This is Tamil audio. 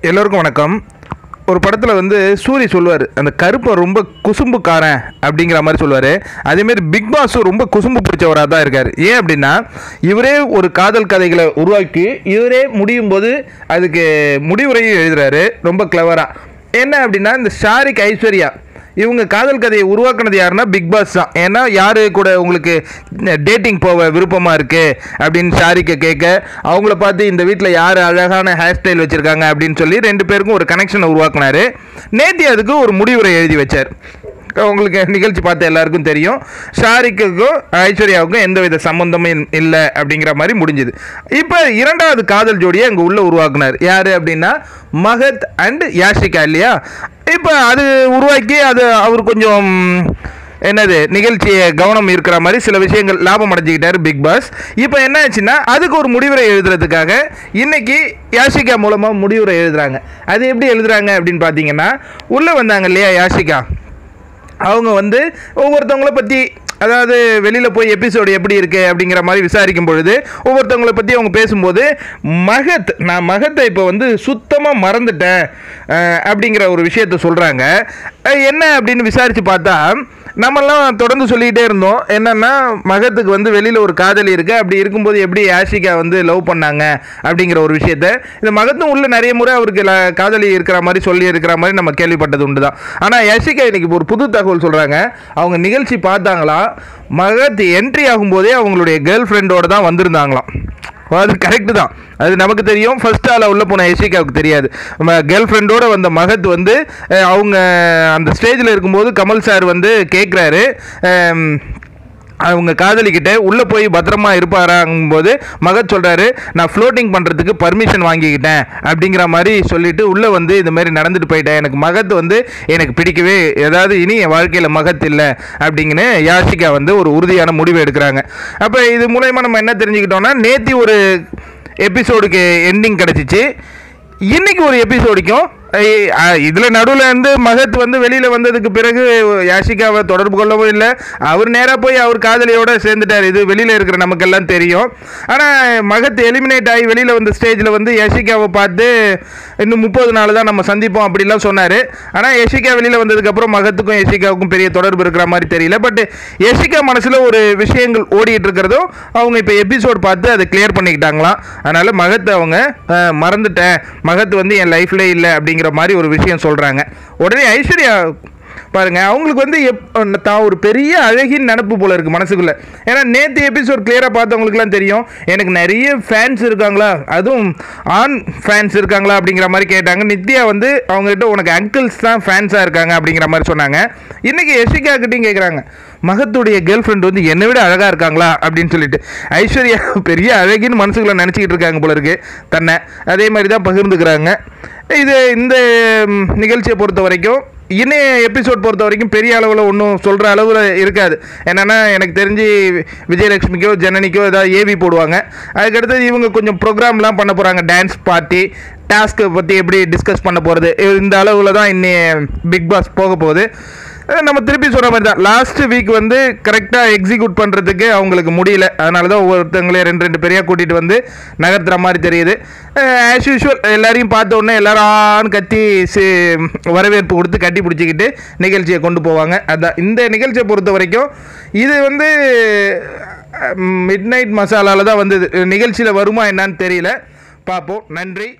எல்லோருக்கும் வணக்கம். ஒரு படத்தில் வந்து சூரி சொல்லுவார் அந்த கருப்பை ரொம்ப குசும்புக்காரன் அப்படிங்கிற மாதிரி சொல்லுவார். அதேமாரி பிக் பாஸும் ரொம்ப குசும்பு பிடிச்சவராக தான் இருக்கார். ஏன் அப்படின்னா இவரே ஒரு காதல் கதைகளை உருவாக்கி இவரே முடியும் போது அதுக்கு முடிவுரையும் எழுதுறாரு ரொம்ப கிளவராக என்ன அப்படின்னா இந்த ஷாரிக் ஐஸ்வர்யா இவங்க காதல் கதையை உருவாக்குனது யாருன்னா பிக் பாஸ் தான். ஏன்னா யாரு கூட உங்களுக்கு டேட்டிங் போக விருப்பமாக இருக்குது அப்படின்னு ஷாரிக்கை கேட்க அவங்கள பார்த்து இந்த வீட்டில் யார் அழகான ஹேர் ஸ்டைல் வச்சுருக்காங்க அப்படின்னு சொல்லி ரெண்டு பேருக்கும் ஒரு கனெக்ஷனை உருவாக்குனாரு. நேத்தி அதுக்கு ஒரு முடிவுரை எழுதி வச்சார். உங்களுக்கு நிகழ்ச்சி பார்த்த எல்லாருக்கும் தெரியும். ஷாரிக்குக்கும் ஐஸ்வர்யாவுக்கும் எந்த வித சம்பந்தமும் இல்லை அப்படிங்கிற மாதிரி முடிஞ்சுது. இப்போ இரண்டாவது காதல் ஜோடியை அங்கே உள்ளே உருவாக்குனார். யார் அப்படின்னா மகத் அண்ட் யாஷிகா இல்லையா? இப்போ அது உருவாக்கி அது அவர் கொஞ்சம் என்னது நிகழ்ச்சியை கவனம் இருக்கிற மாதிரி சில விஷயங்கள் லாபம் அடைஞ்சிக்கிட்டாரு பிக் பாஸ். இப்போ என்ன ஆச்சுன்னா அதுக்கு ஒரு முடிவுரை எழுதுறதுக்காக இன்னைக்கு யாஷிகா மூலமாக முடிவுரை எழுதுறாங்க. அது எப்படி எழுதுறாங்க அப்படின்னு பார்த்தீங்கன்னா உள்ளே வந்தாங்க இல்லையா யாஷிகா? அவங்க வந்து ஒவ்வொருத்தவங்கள பற்றி அதாவது வெளியில் போய் எபிசோடு எப்படி இருக்கு அப்படிங்கிற மாதிரி விசாரிக்கும் பொழுது ஒவ்வொருத்தவங்களை பற்றி அவங்க பேசும்போது மகத் நான் மகத்தை இப்போ வந்து சுத்தமாக மறந்துட்டேன் அப்படிங்கிற ஒரு விஷயத்த சொல்கிறாங்க என்ன அப்படின்னு விசாரித்து பார்த்தா நம்மெல்லாம் தொடர்ந்து சொல்லிக்கிட்டே இருந்தோம். என்னன்னா மகத்துக்கு வந்து வெளியில் ஒரு காதலி இருக்குது அப்படி இருக்கும்போது எப்படி ஆஷிகா வந்து லவ் பண்ணாங்க அப்படிங்கிற ஒரு விஷயத்த இந்த மகத்தும் உள்ள நிறைய முறை அவருக்கு காதலி இருக்கிற மாதிரி சொல்லி இருக்கிற மாதிரி நம்ம கேள்விப்பட்டது உண்டு தான் ஆனால் யாஷிகா இன்றைக்கி ஒரு புது தகவல் சொல்கிறாங்க அவங்க நிகழ்ச்சி பார்த்தாங்களா? மகத் என்ட்ரி ஆகும்போதே அவங்களுடைய கேர்ள் ஃப்ரெண்டோட தான் வந்திருந்தாங்களாம். அது கரெக்டு தான். அது நமக்கு தெரியும். ஃபர்ஸ்ட் ஆளாக உள்ளே போன யஷிகாவுக்கு தெரியாது. நம்ம கேர்ள் ஃப்ரெண்டோட வந்த மகத் வந்து அவங்க அந்த ஸ்டேஜில் இருக்கும்போது கமல் சார் வந்து கேட்குறாரு அவங்க காதலிக்கிட்ட உள்ளே போய் பத்திரமா இருப்பாராங்கும்போது மகத் சொல்கிறாரு நான் ஃப்ளோட்டிங் பண்ணுறதுக்கு பர்மிஷன் வாங்கிக்கிட்டேன் அப்படிங்கிற மாதிரி சொல்லிட்டு உள்ளே வந்து இந்த மாதிரி நடந்துட்டு போயிட்டேன். எனக்கு மகத் வந்து எனக்கு பிடிக்கவே ஏதாவது இனி என் வாழ்க்கையில் மகத் இல்லை அப்படிங்கன்னு யாஷிகா வந்து ஒரு உறுதியான முடிவு எடுக்கிறாங்க. அப்போ இது மூலயமா நம்ம என்ன தெரிஞ்சுக்கிட்டோம்னா நேத்தி ஒரு எபிசோடுக்கு எண்டிங் கிடச்சிச்சு. இன்றைக்கி ஒரு எபிசோடுக்கும் இதில் நடுவில் வந்து மகத் வந்து வெளியில் வந்ததுக்கு பிறகு யாஷிகாவை தொடர்பு கொள்ளவும் இல்லை. அவர் நேராக போய் அவர் காதலியோட சேர்ந்துட்டார். இது வெளியில் இருக்கிற நமக்கெல்லாம் தெரியும். ஆனால் மகத் எலிமினேட் ஆகி வெளியில் வந்த ஸ்டேஜில் வந்து யஷிகாவை பார்த்து இன்னும் முப்பது நாள் தான் நம்ம சந்திப்போம் அப்படிலாம் சொன்னார். ஆனால் யஷிகா வெளியில் வந்ததுக்கப்புறம் மகத்துக்கும் யஷிகாவுக்கும் பெரிய தொடர்பு இருக்கிற மாதிரி தெரியல. பட் யஷிகா மனசில் ஒரு விஷயங்கள் ஓடிட்டு இருக்கிறதும் அவங்க இப்போ எபிசோட் பார்த்து அதை கிளியர் பண்ணிக்கிட்டாங்களாம். அதனால் மகத்தை அவங்க மறந்துட்டேன். மகத் வந்து என் லைஃப்ல இல்லை அப்படிங்கிற மாதிரி ஒரு விஷயம் சொல்கிறாங்க உடனே ஐஸ்வர்யா பாருங்க அவங்களுக்கு வந்து எப் தான் ஒரு பெரிய அழகின் நினப்பு போல இருக்குது மனசுக்குள்ளே. ஏன்னா நேற்று எபிசோட் கிளியராக பார்த்தவங்களுக்குலாம் தெரியும் எனக்கு நிறைய ஃபேன்ஸ் இருக்காங்களா? அதுவும் ஆண் ஃபேன்ஸ் இருக்காங்களா? அப்படிங்கிற மாதிரி கேட்டாங்க. நித்யா வந்து அவங்ககிட்ட உனக்கு அங்கிள்ஸ் தான் ஃபேன்ஸாக இருக்காங்க அப்படிங்கிற மாதிரி சொன்னாங்க. இன்றைக்கி யஷிகா கிட்டையும் கேட்குறாங்க மகத்துடைய கேர்ள் ஃப்ரெண்ட் வந்து என்னை விட அழகாக இருக்காங்களா? அப்படின்னு சொல்லிட்டு. ஐஸ்வர்யா பெரிய அழகின்னு மனசுக்குள்ளே நினச்சிக்கிட்டு இருக்காங்க போல இருக்குது தன்னை. அதே மாதிரி தான் பகிர்ந்துக்கிறாங்க. இது இந்த நிகழ்ச்சியை பொறுத்த வரைக்கும் இனி எபிசோட் பொறுத்த வரைக்கும் பெரிய அளவில் ஒன்றும் சொல்கிற அளவில் இருக்காது. என்னென்னா எனக்கு தெரிஞ்சு விஜயலட்சுமிக்கோ ஜனனிக்கோ ஏதாவது ஏவி போடுவாங்க. அதுக்கடுத்து இவங்க கொஞ்சம் ப்ரோக்ராம்லாம் பண்ண போகிறாங்க டான்ஸ் பார்ட்டி டாஸ்க்கை பற்றி எப்படி டிஸ்கஸ் பண்ண போகிறது இந்த அளவில் தான் இன்னி பிக் பாஸ் போக போகுது. நம்ம திருப்பி சொல்கிற மாதிரி தான். லாஸ்ட் வீக் வந்து கரெக்டாக எக்ஸிக்யூட் பண்ணுறதுக்கு அவங்களுக்கு முடியல. அதனால தான் ஒவ்வொருத்தங்களே ரெண்டு ரெண்டு பேரையாக கூட்டிகிட்டு வந்து நகர்த்துற மாதிரி தெரியுது. ஆஸ் யூஷுவல் எல்லாரையும் பார்த்த உடனே எல்லாரும் கத்தி சி- வரவேற்பு கொடுத்து கட்டி பிடிச்சிக்கிட்டு நிகழ்ச்சியை கொண்டு போவாங்க. அதான் இந்த நிகழ்ச்சியை பொறுத்த வரைக்கும் இது வந்து மிட் நைட் மசாலாவில் தான் வந்தது. நிகழ்ச்சியில் வருமா என்னன்னு தெரியல. பார்ப்போம். நன்றி.